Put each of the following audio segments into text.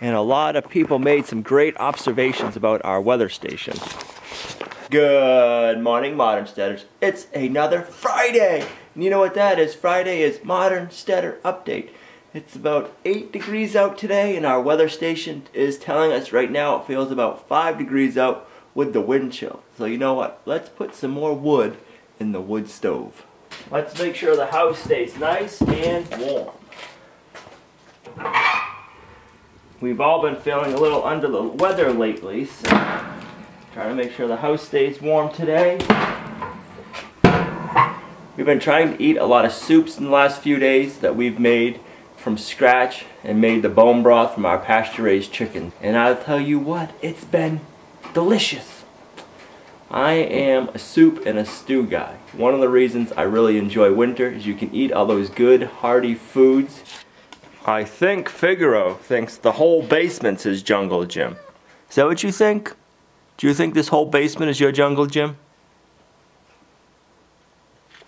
And a lot of people made some great observations about our weather station. Good morning, Modern Steaders. It's another Friday. And you know what that is? Friday is Modern Steader Update. It's about 8 degrees out today, and our weather station is telling us right now it feels about 5 degrees out with the wind chill. So you know what? Let's put some more wood in the wood stove. Let's make sure the house stays nice and warm. We've all been feeling a little under the weather lately, so trying to make sure the house stays warm today. We've been trying to eat a lot of soups in the last few days that we've made from scratch and made the bone broth from our pasture-raised chicken. And I'll tell you what, it's been delicious. I am a soup and a stew guy. One of the reasons I really enjoy winter is you can eat all those good hearty foods I think Figaro thinks the whole basement's his jungle gym. Is that what you think? Do you think this whole basement is your jungle gym?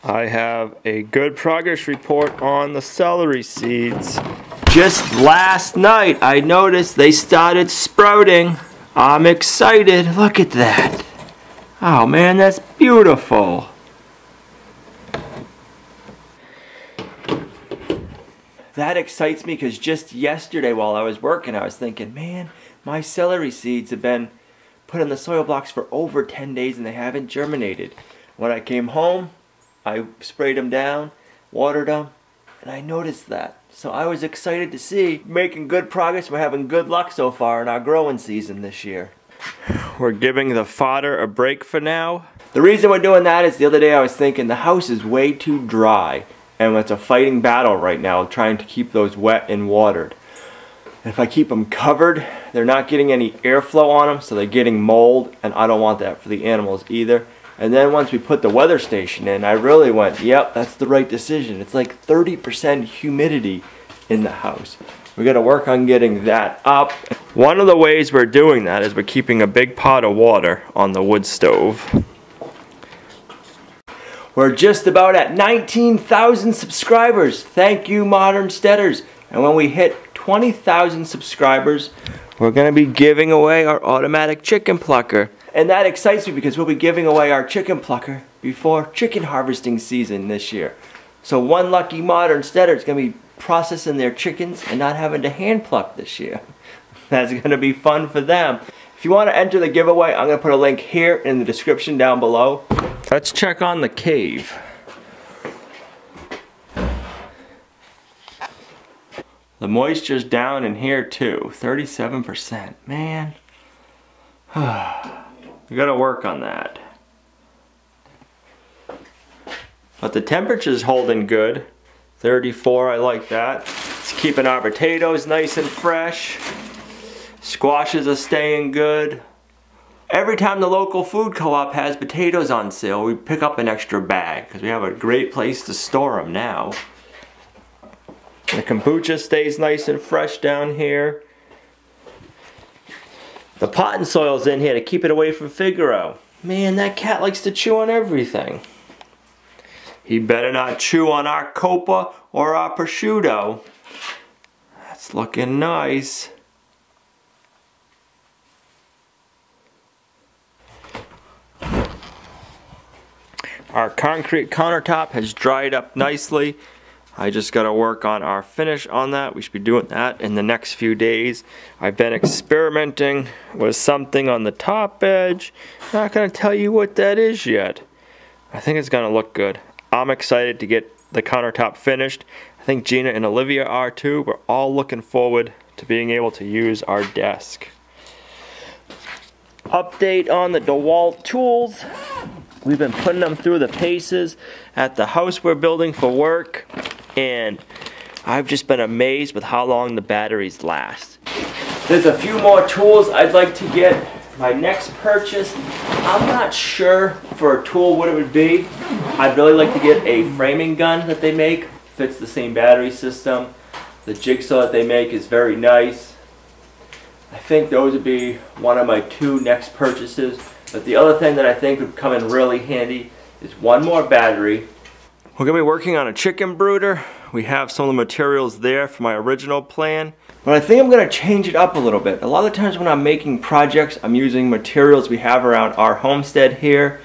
I have a good progress report on the celery seeds. Just last night I noticed they started sprouting. I'm excited. Look at that. Oh man, that's beautiful. That excites me because just yesterday while I was working, I was thinking, man, my celery seeds have been put in the soil blocks for over 10 days and they haven't germinated. When I came home, I sprayed them down, watered them, and I noticed that. So I was excited to see making good progress. We're having good luck so far in our growing season this year. We're giving the fodder a break for now. The reason we're doing that is the other day I was thinking the house is way too dry and it's a fighting battle right now trying to keep those wet and watered. if I keep them covered, they're not getting any airflow on them, so they're getting mold, and I don't want that for the animals either. And then once we put the weather station in, I really went, yep, that's the right decision. It's like 30% humidity in the house. We gotta work on getting that up. One of the ways we're doing that is we're keeping a big pot of water on the wood stove. We're just about at 19,000 subscribers. Thank you, Modern Steaders. And when we hit 20,000 subscribers, we're going to be giving away our automatic chicken plucker. And that excites me because we'll be giving away our chicken plucker before chicken harvesting season this year. So one lucky Modern Steader is going to be processing their chickens and not having to hand pluck this year. That's going to be fun for them. If you want to enter the giveaway, I'm going to put a link here in the description down below. Let's check on the cave. The moisture's down in here too, 37%. Man, we gotta work on that. But the temperature's holding good. 34, I like that. It's keeping our potatoes nice and fresh. Squashes are staying good. Every time the local food co-op has potatoes on sale, we pick up an extra bag because we have a great place to store them now. The kombucha stays nice and fresh down here. The potting soil's in here to keep it away from Figaro. Man, that cat likes to chew on everything. He better not chew on our coppa or our prosciutto. That's looking nice. Our concrete countertop has dried up nicely. I just got to work on our finish on that. We should be doing that in the next few days. I've been experimenting with something on the top edge. Not going to tell you what that is yet. I think it's going to look good. I'm excited to get the countertop finished. I think Gina and Olivia are too. We're all looking forward to being able to use our desk. Update on the DeWalt tools. We've been putting them through the paces at the house we're building for work, and I've just been amazed with how long the batteries last. There's a few more tools I'd like to get. My next purchase, I'm not sure for a tool what it would be. I'd really like to get a framing gun that they make. Fits the same battery system. The jigsaw that they make is very nice. I think those would be one of my two next purchases. But the other thing that I think would come in really handy is one more battery. We're to be working on a chicken brooder. We have some of the materials there for my original plan. But I think I'm to change it up a little bit. A lot of times when I'm making projects, I'm using materials we have around our homestead here.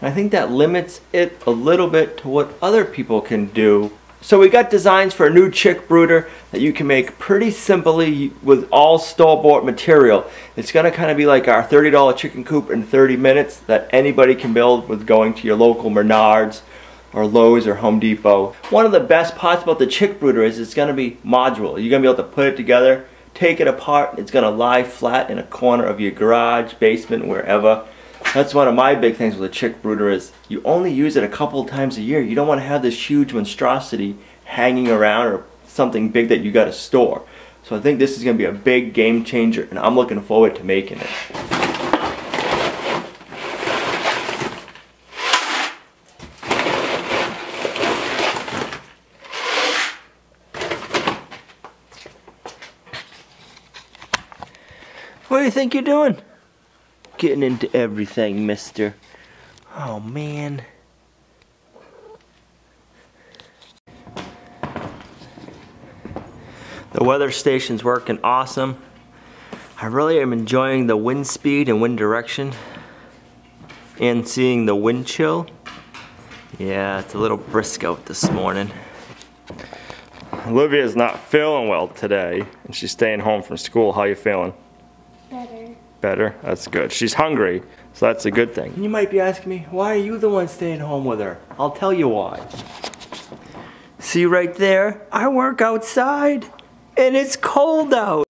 And I think that limits it a little bit to what other people can do. So we got designs for a new chick brooder that you can make pretty simply with all store-bought material. It's going to kind of be like our $30 chicken coop in 30 minutes that anybody can build with going to your local Menards or Lowe's or Home Depot. One of the best parts about the chick brooder is it's going to be modular. You're going to be able to put it together, take it apart, it's going to lie flat in a corner of your garage, basement, wherever. That's one of my big things with a chick brooder is you only use it a couple times a year. You don't want to have this huge monstrosity hanging around or something big that you got to store. So I think this is going to be a big game changer and I'm looking forward to making it. What do you think you're doing? Getting into everything, mister. Oh, man. The weather station's working awesome. I really am enjoying the wind speed and wind direction and seeing the wind chill. Yeah, it's a little brisk out this morning. Olivia's not feeling well today and she's staying home from school. How you feeling? Better. That's good. She's hungry, so that's a good thing. You might be asking me, why are you the one staying home with her? I'll tell you why. See right there? I work outside, and it's cold out.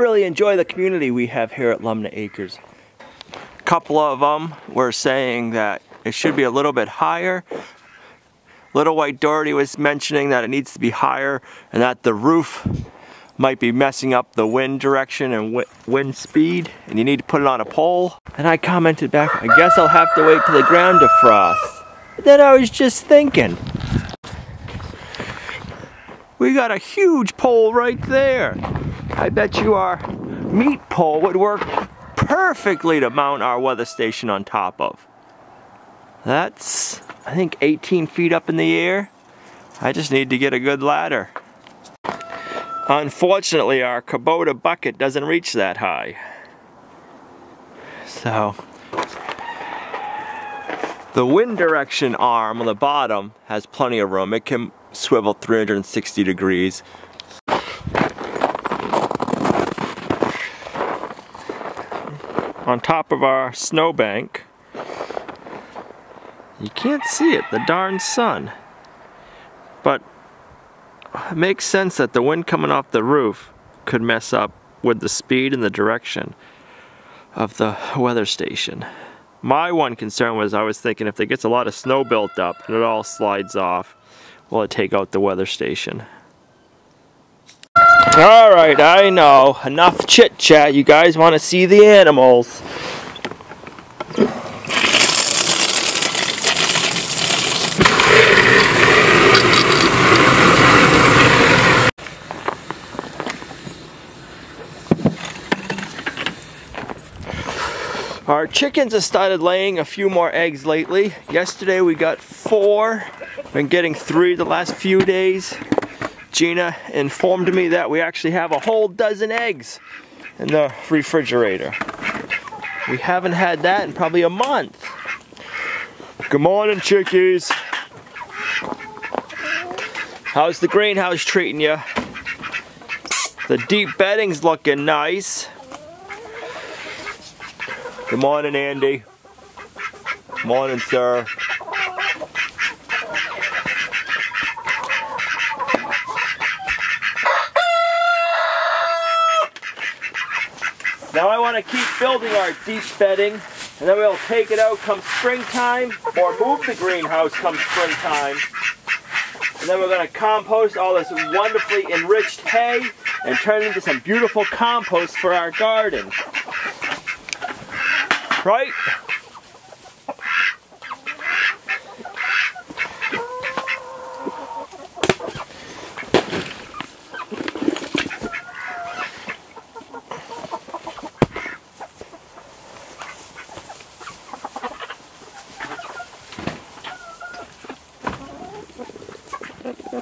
Really enjoy the community we have here at Lumnah Acres. A couple of them were saying that it should be a little bit higher. Little White Doherty was mentioning that it needs to be higher and that the roof might be messing up the wind direction and wind speed and you need to put it on a pole. And I commented back, I guess I'll have to wait till the ground defrosts. Then I was just thinking, we got a huge pole right there. I bet you our meat pole would work perfectly to mount our weather station on top of. That's, I think, 18 feet up in the air. I just need to get a good ladder. Unfortunately, our Kubota bucket doesn't reach that high. So, the wind direction arm on the bottom has plenty of room. It can swivel 360 degrees. On top of our snowbank. You can't see it, the darn sun. But it makes sense that the wind coming off the roof could mess up with the speed and the direction of the weather station. My one concern was I was thinking if there gets a lot of snow built up and it all slides off, will it take out the weather station? Alright, I know. Enough chit chat. You guys want to see the animals. Our chickens have started laying a few more eggs lately. Yesterday we got four. Been getting three the last few days. Gina informed me that we actually have a whole dozen eggs in the refrigerator. We haven't had that in probably a month. Good morning, chickies. How's the greenhouse treating you? The deep bedding's looking nice. Good morning, Andy. Morning, sir. Want to keep building our deep bedding and then we'll take it out come springtime or move the greenhouse come springtime. And then we're going to compost all this wonderfully enriched hay and turn it into some beautiful compost for our garden. Right? Woo!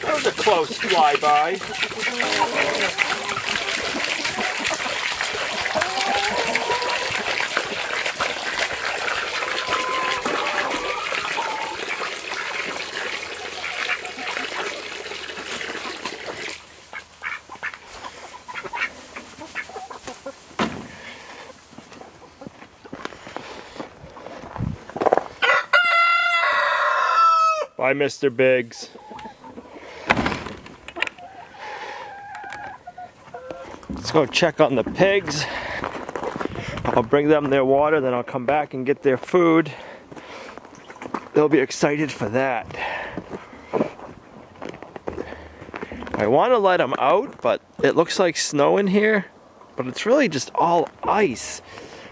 That was a close flyby. Bye, Mr. Biggs. Let's go check on the pigs. I'll bring them their water, then I'll come back and get their food. They'll be excited for that. I want to let them out, but it looks like snow in here, but it's really just all ice.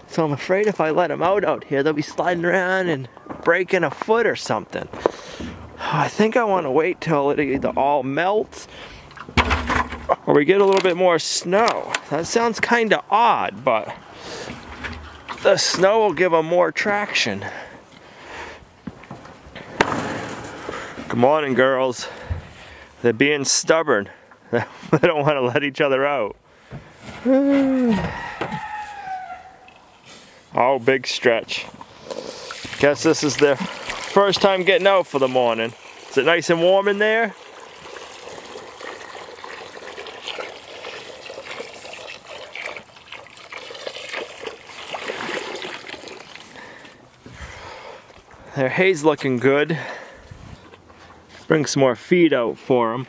So I'm afraid if I let them out out here, they'll be sliding around and breaking a foot or something. I think I want to wait till it either all melts or we get a little bit more snow. That sounds kind of odd, but the snow will give them more traction. Good morning, girls. They're being stubborn. they don't want to let each other out. oh, big stretch. Guess this is their first time getting out for the morning. Is it nice and warm in there? Their hay's looking good. Bring some more feed out for them.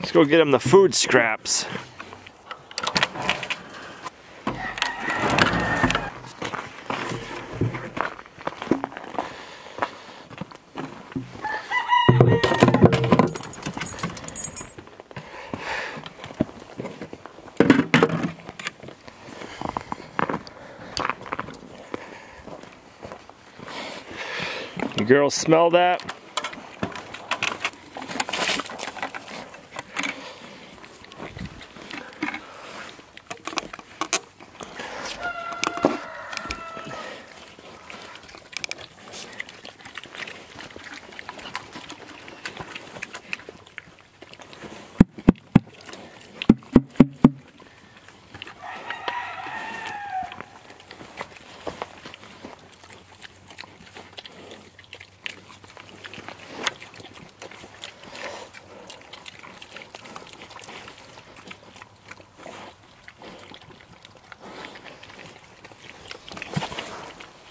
Let's go get them the food scraps. Girls smell that?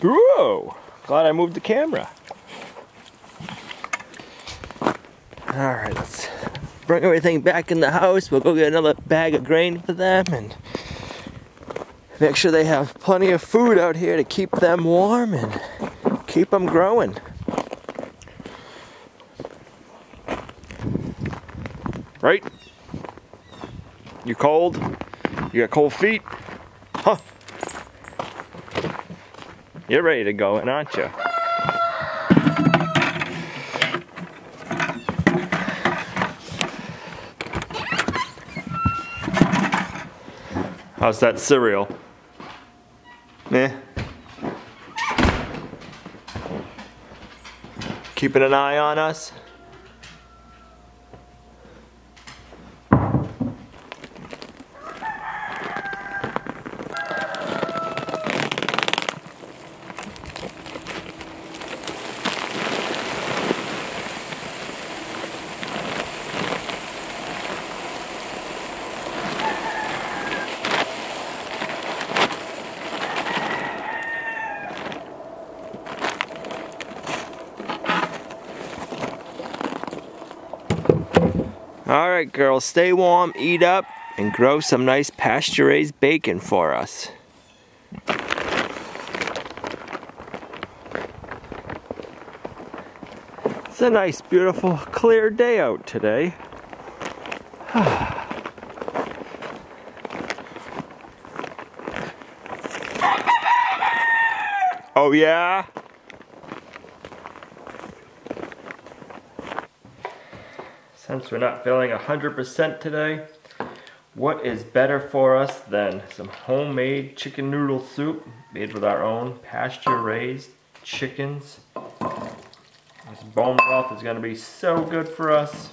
Whoa! Glad I moved the camera. Alright, let's bring everything back in the house. We'll go get another bag of grain for them and make sure they have plenty of food out here to keep them warm and keep them growing. Right? You cold? You got cold feet? Huh? You're ready to go, aren't you? How's that cereal? Meh. Keeping an eye on us? Alright girls, stay warm, eat up, and grow some nice pasture-raised bacon for us. It's a nice, beautiful, clear day out today. oh yeah? Since we're not feeling 100% today, What is better for us than some homemade chicken noodle soup made with our own pasture raised chickens? This bone broth is going to be so good for us.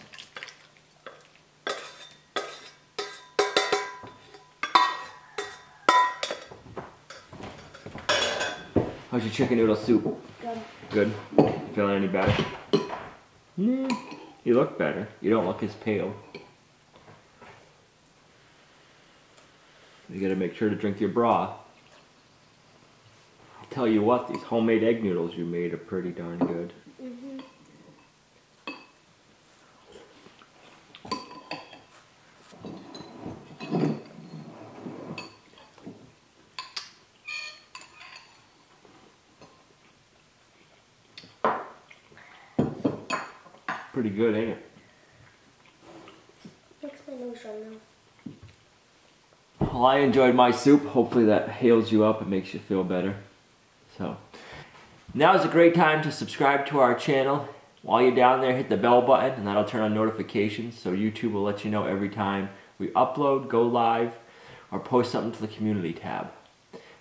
How's your chicken noodle soup? Good. Good? Feeling any better? Nah. You look better. You don't look as pale. You gotta make sure to drink your broth. I tell you what, these homemade egg noodles you made are pretty darn good. Pretty good, ain't it? Makes my nose run now. Well, I enjoyed my soup. Hopefully that heals you up and makes you feel better. So, now is a great time to subscribe to our channel. While you're down there, hit the bell button and that'll turn on notifications so YouTube will let you know every time we upload, go live, or post something to the community tab.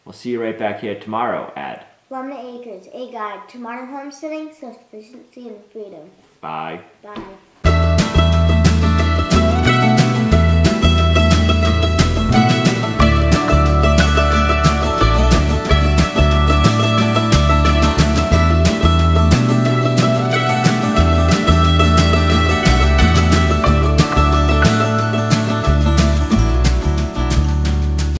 We'll see you right back here tomorrow at Lumnah Acres, a guide to modern homesteading, self-sufficiency, and freedom. Bye. Bye.